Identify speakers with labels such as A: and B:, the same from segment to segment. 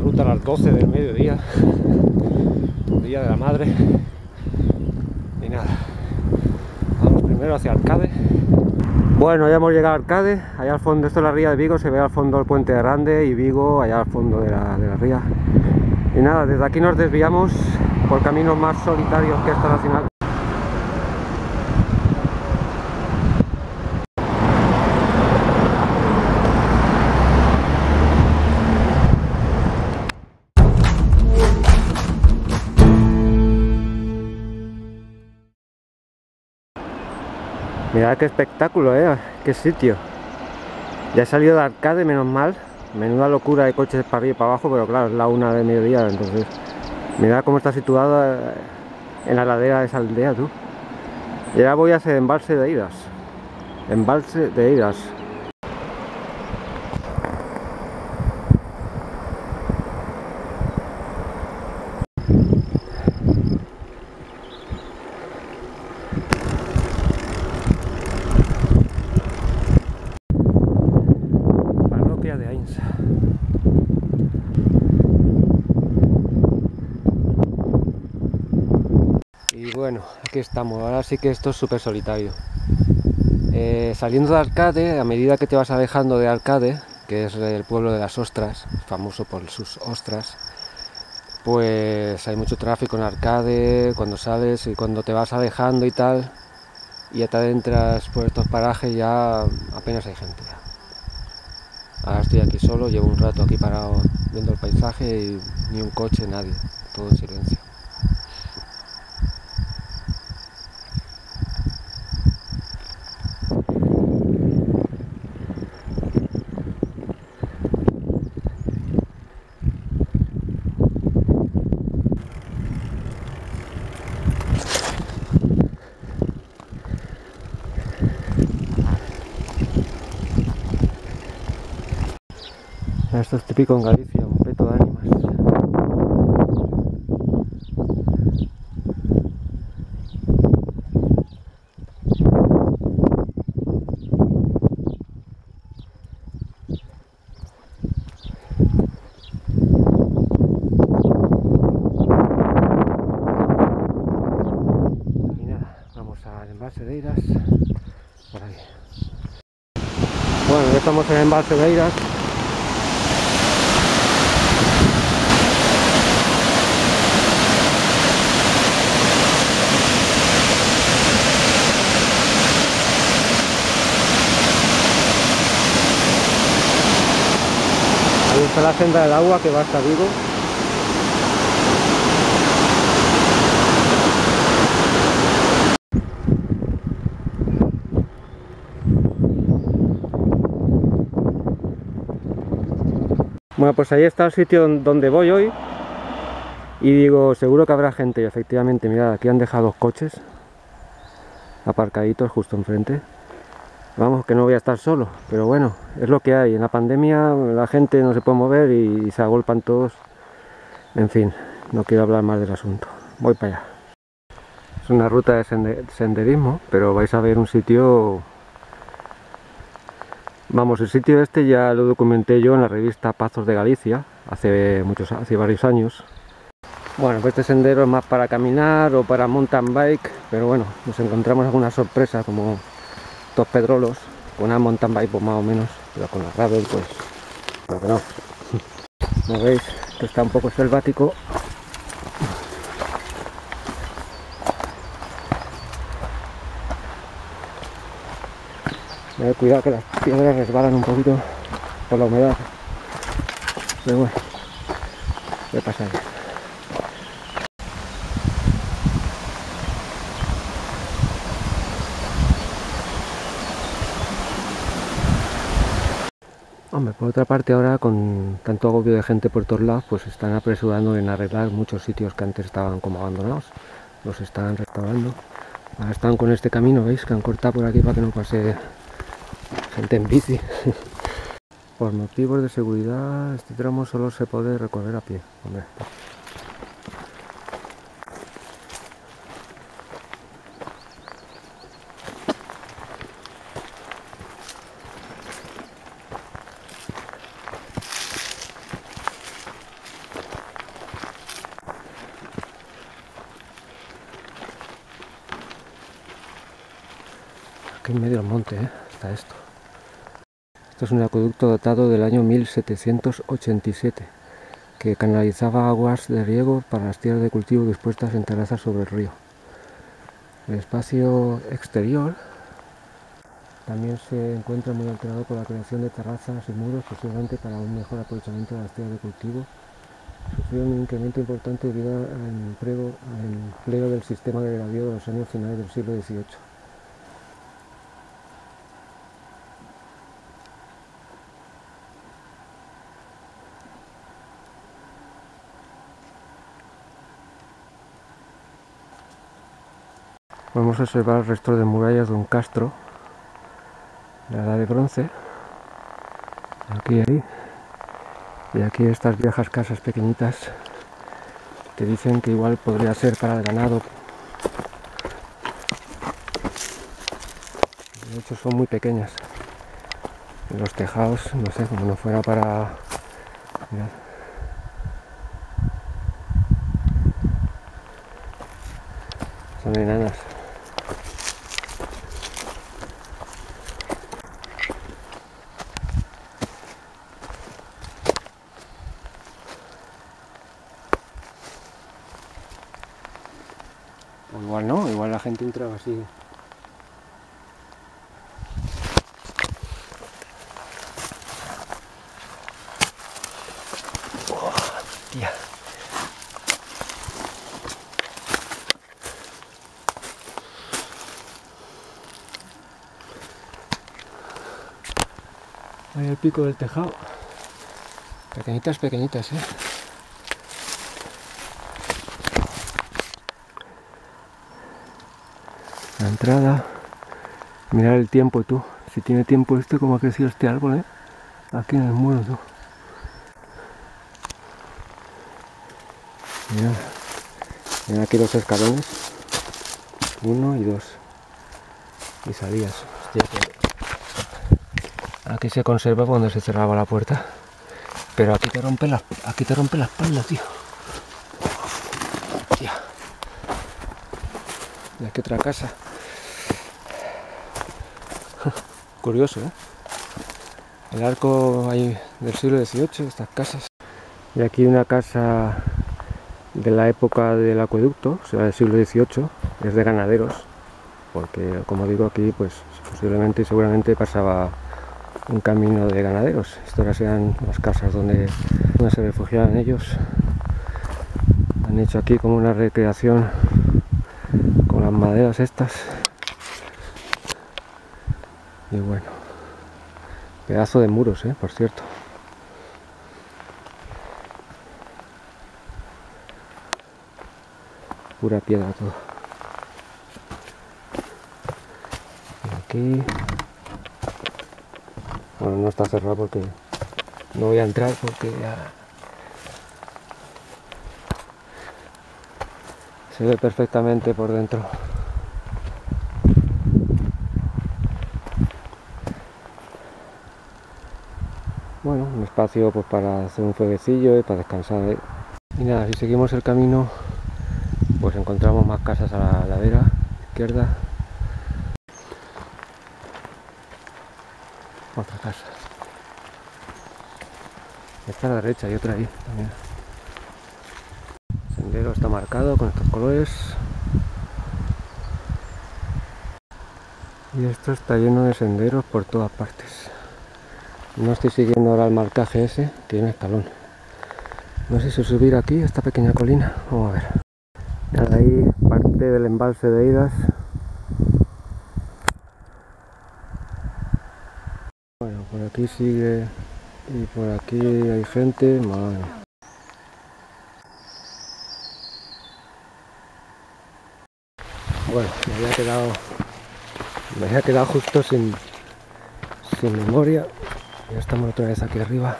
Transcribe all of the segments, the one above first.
A: ruta a las 12 del mediodía, día de la madre. Y nada, vamos primero hacia Arcade. Bueno, ya hemos llegado a Arcade, allá al fondo, esto es la ría de Vigo, se ve al fondo el puente de Rande y Vigo, allá al fondo de la ría. Y nada, desde aquí nos desviamos por caminos más solitarios que esta nacional. Mirad qué espectáculo, eh, qué sitio. Ya he salido de arcade, menos mal. Menuda locura de coches para arriba y para abajo, pero claro, es la una de mediodía, entonces. Mirad cómo está situado eh, en la ladera de esa aldea, tú. Y ahora voy a hacer embalse de iras. Embalse de iras. Parroquia de Ainsa. Y bueno, aquí Ahora sí que esto es súper solitario. Eh, saliendo de Arcade, a medida que te vas alejando de Arcade, que es el pueblo de las ostras, famoso por sus ostras, pues hay mucho tráfico en Arcade cuando sales y cuando te vas alejando y tal, y ya te adentras por estos parajes, ya apenas hay gente. Ahora estoy aquí solo, llevo un rato aquí parado viendo el paisaje y ni un coche, nadie, todo en silencio. Esto es típico en Galicia, un peto de ánimas. Y nada, vamos al embalse de Iras, por ahí. Bueno, ya estamos en el embalse de Iras. Ahí está la senda del agua que va hasta Vigo. Bueno, pues ahí está el sitio don- donde voy hoy. Y digo, seguro que habrá gente. Y efectivamente, mirad, aquí han dejado coches aparcaditos justo enfrente. Vamos, que no voy a estar solo, pero bueno, es lo que hay. En la pandemia la gente no se puede mover y, se agolpan todos. En fin, no quiero hablar más del asunto. Voy para allá. Es una ruta de sende- senderismo, pero vais a ver un sitio... Vamos, el sitio este ya lo documenté yo en la revista Pazos de Galicia, hace, muchos, hace varios años. Bueno, pues este sendero es más para caminar o para mountain bike, pero bueno, nos encontramos alguna sorpresa como dos pedrolos, con una mountain bike pues más o menos, pero con la gravel pues, pero que no. Como veis, esto está un poco selvático. Cuidado que las piedras resbalan un poquito por la humedad. Pero bueno, voy a Por otra parte ahora con tanto agobio de gente por todos lados, pues están apresurando en arreglar muchos sitios que antes estaban como abandonados. Los están restaurando. Ahora están con este camino, ¿veis? Que han cortado por aquí para que no pase gente en bici. por motivos de seguridad, este tramo solo se puede recorrer a pie. aquí en medio del monte, ¿eh? Está esto. Esto es un acueducto dotado del año 1787 que canalizaba aguas de riego para las tierras de cultivo dispuestas en terrazas sobre el río. El espacio exterior también se encuentra muy alterado por la creación de terrazas y muros, posiblemente para un mejor aprovechamiento de las tierras de cultivo. Sufrió un incremento importante debido al empleo, del sistema de regadío de los años finales del siglo XVIII. Podemos observar el resto de murallas de un castro de la edad de bronce. Aquí y ahí. Y aquí estas viejas casas pequeñitas que dicen que igual podría ser para el ganado. De hecho son muy pequeñas. los tejados, no sé, como no fuera para... Son enanas. Igual no, igual la gente entraba así. Oh, tía. Ahí el pico del tejado. Pequeñitas, pequeñitas, eh. Entrada. Mirar el tiempo tú. Si tiene tiempo este como ha crecido este árbol ¿eh? aquí en el muro tú. Mira, aquí los escalones. Uno y dos. Y salías. Aquí se conserva cuando se cerraba la puerta. Pero aquí te rompe la aquí te rompe la espalda tío. Y aquí otra casa Curioso, ¿eh? El arco del siglo XVIII, estas casas. Y aquí una casa de la época del acueducto, o sea, del siglo XVIII, es de ganaderos, porque como digo aquí, pues posiblemente y seguramente pasaba un camino de ganaderos. Estas eran las casas donde, donde se refugiaban ellos. Han hecho aquí como una recreación con las maderas estas y bueno, pedazo de muros, ¿eh? por cierto. Pura piedra todo. Aquí... Bueno, no está cerrado porque no voy a entrar porque. Se ve perfectamente por dentro. bueno, un espacio pues para hacer un fueguecillo y para descansar. Y nada, si seguimos el camino, pues encontramos más casas a la ladera izquierda. Otra casa. Esta a la derecha y otra ahí también. El sendero está marcado con estos colores. Y esto está lleno de senderos por todas partes. No estoy siguiendo ahora el marcaje ese, tiene escalón. No sé si subir aquí, esta pequeña colina. Vamos a ver. ahí parte del embalse de Idas. Bueno, por aquí sigue y por aquí hay gente. Madre. Bueno, me había quedado me había quedado justo sin sin memoria ya estamos otra vez aquí arriba.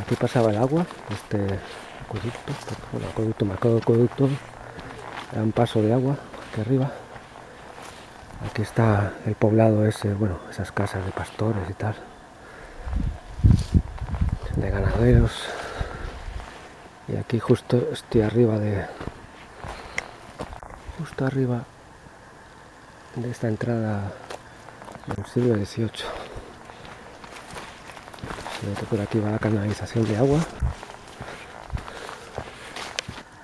A: aquí pasaba el agua, este acueducto, el acueducto marcado acueducto, era un paso de agua aquí arriba. Aquí está el poblado ese, bueno, esas casas de pastores y tal, de ganaderos. Y aquí justo estoy arriba de, justo arriba de esta entrada del siglo XVIII. Por aquí va la canalización de agua.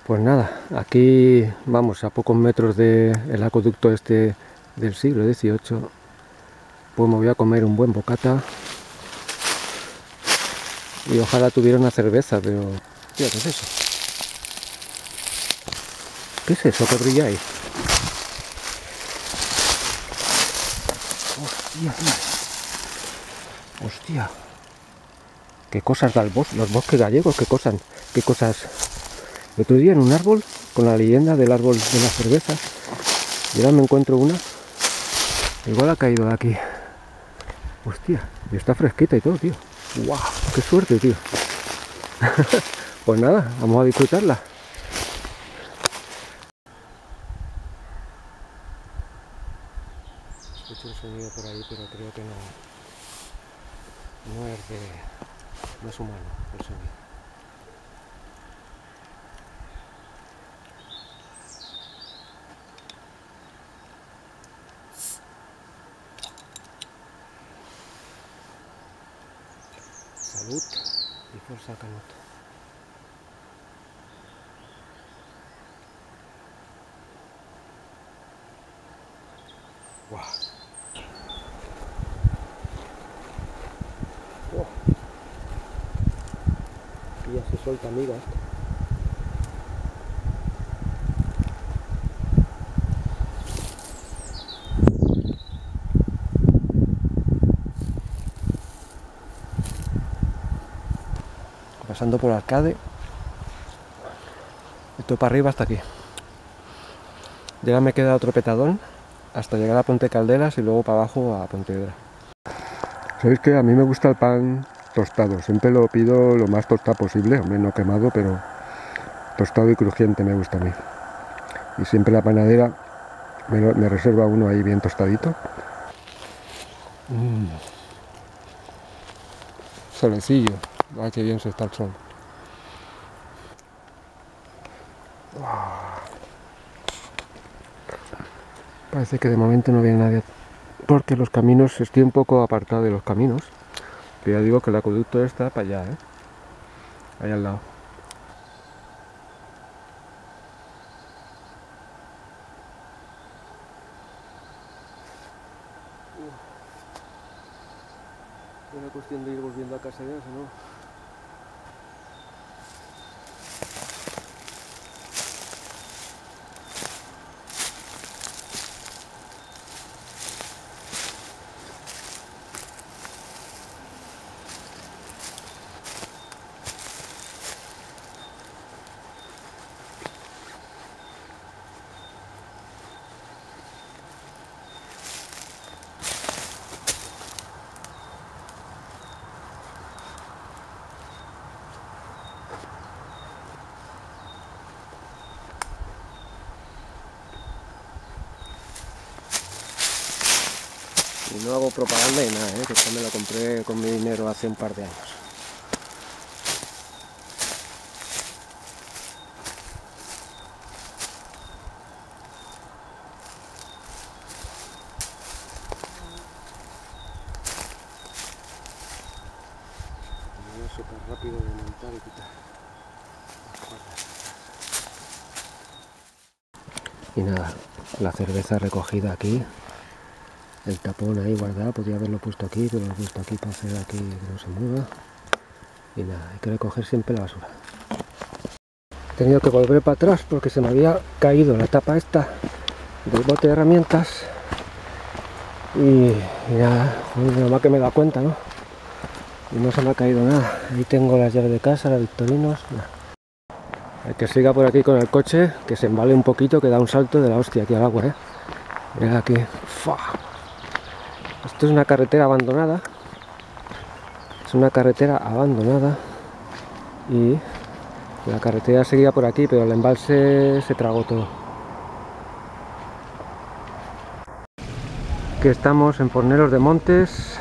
A: Pues nada, aquí vamos a pocos metros del acueducto este del siglo XVIII. Pues me voy a comer un buen bocata. Y ojalá tuviera una cerveza, pero... ¿qué es eso? ¿Qué es eso que brilla ahí? Hostia, tío. Hostia. ¿Qué cosas da el bosque, los bosques gallegos? ¿Qué cosas? ¿Qué cosas? Otro día en un árbol, con la leyenda del árbol de las cervezas, y ahora me encuentro una. Igual ha caído de aquí. Hostia, y está fresquita y todo, tío. ¡Guau! ¡Qué suerte, tío! pues nada, vamos a disfrutarla. Escucho un sonido por ahí, pero creo que no. No. No es humano el sonido. Salut i força Canut. Uau. Oh. Aquí ya se suelta amiga esto. pasando por Arcade. Esto para arriba hasta aquí. Ya me queda otro petadón hasta llegar a Ponte Calderas y luego para abajo a Pontevedra. Sabéis que a mí me gusta el pan tostado, siempre lo pido lo más tostado posible, hombre no quemado, pero tostado y crujiente me gusta a mí. Y siempre la panadera me, lo- me reserva uno ahí bien tostadito. Mm. Solecillo, ay que bien se está el sol. Parece que de momento no viene nadie porque los caminos, estoy un poco apartado de los caminos. Que ya digo que el acueducto está para allá, ¿eh? Ahí al lado. Una cuestión de ir volviendo a casa ya, si no. Y no hago propaganda ni nada, ¿eh? que esto me lo compré con mi dinero hace un par de años. Y es súper rápido de montar y quitar. Y nada, la cerveza recogida aquí el tapón ahí guardado, podía haberlo puesto aquí, pero lo he puesto aquí para hacer aquí que no se mueva. Y nada, hay que recoger siempre la basura. He tenido que volver para atrás porque se me había caído la tapa esta del bote de herramientas. Y, y nada, lo más que me da cuenta, ¿no? Y no se me ha caído nada. Ahí tengo las llaves de casa, las victorinos. nada. Que siga por aquí con el coche, que se embale un poquito, que da un salto de la hostia aquí al agua, ¿eh? Mira aquí. Esto es una carretera abandonada. Es una carretera abandonada. Y la carretera seguía por aquí, pero el embalse se tragó todo. Aquí estamos en Forneros de Montes.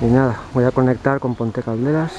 A: Y nada, voy a conectar con Ponte Calderas.